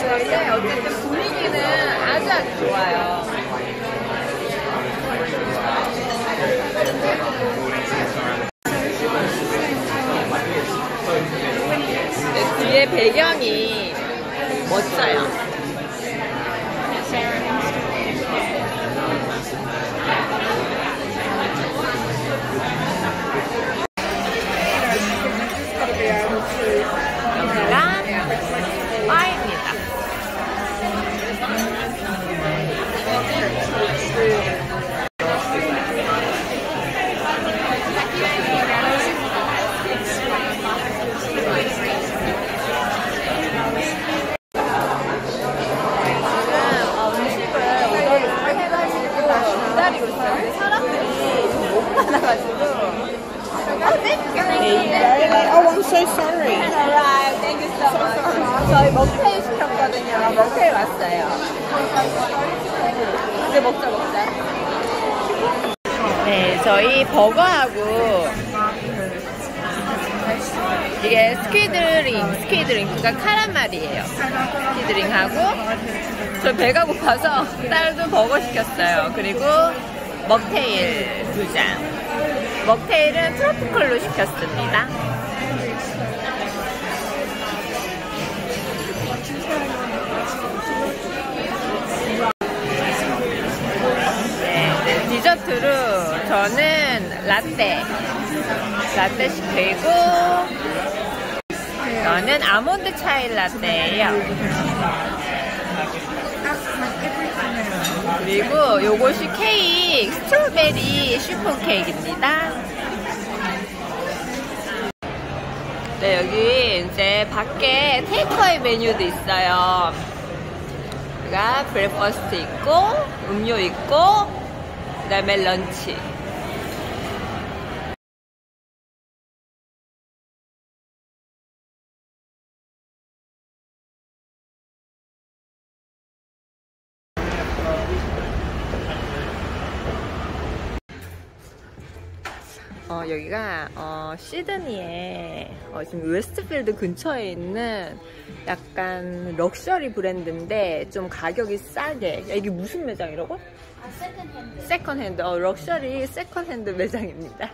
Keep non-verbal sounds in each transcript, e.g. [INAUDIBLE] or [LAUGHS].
그런데 어쨌든 분위기는 아주 아주 좋아요. 뒤에 배경이 멋져요. So sorry. [LAUGHS] Alright, thank you so much. 저희 mocktail 시켰거든요. mocktail 왔어요. 이제 먹자, 먹자. 네, 저희 버거하고 이게 스퀴드링, 스퀴드링, 그러니까 카라말이에요. 스퀴드링하고 저 배가 고파서 딸도 버거 시켰어요. 그리고 mocktail 두 잔. 먹테일은 트로피컬로 시켰습니다. 라떼, 라떼 시키고 저는 아몬드 차이 라떼예요. 그리고 요것이 케이크, strawberry chiffon cake입니다. 네, 여기 이제 밖에 takeaway 메뉴도 있어요. 여기가 breakfast 있고, 음료 있고, 그 다음에 lunch. 어, 여기가 어, 시드니에 어, 지금 웨스트필드 근처에 있는 약간 럭셔리 브랜드인데 좀 가격이 싸게 야, 이게 무슨 매장이라고? 아, second hand. second hand 어, luxury second hand 매장입니다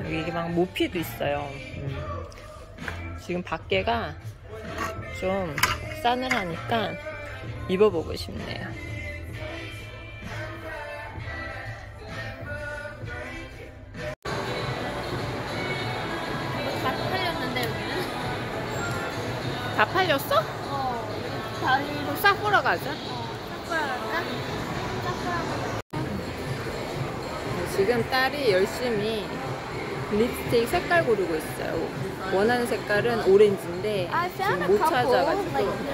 여기 막 모피도 있어요 음. 지금 밖에가 좀 싸늘하니까 입어보고 싶네요. 다 팔렸는데 여기는? 다 팔렸어? 어. 다리 그럼 싹 보러 가자. 사쿠라가 사쿠라가 지금 딸이 열심히 립스틱 색깔 고르고 있어요. 원하는 색깔은 오렌지인데 지금 못 찾아가지고.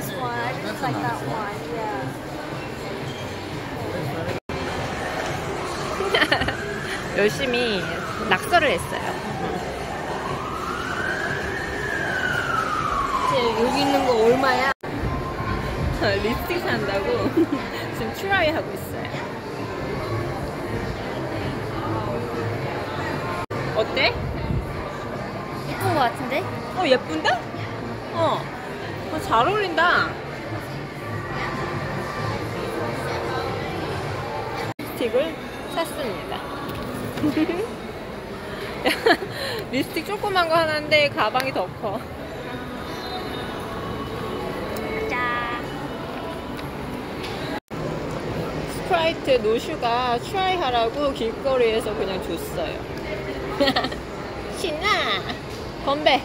[LAUGHS] 열심히 낙서를 했어요. 여기 있는 거 얼마야? 립스틱 산다고 [LAUGHS] 지금 try 하고 있어요. 어때? 예쁜 거 같은데? 어 예쁜데? 어, 어, 잘 어울린다. 립스틱을 샀습니다. [LAUGHS] 립스틱 조그만 거 하나인데 가방이 더 커. 짠. 스프라이트 no sugar try 하라고 길거리에서 그냥 줬어요. [LAUGHS] 신나! 건배!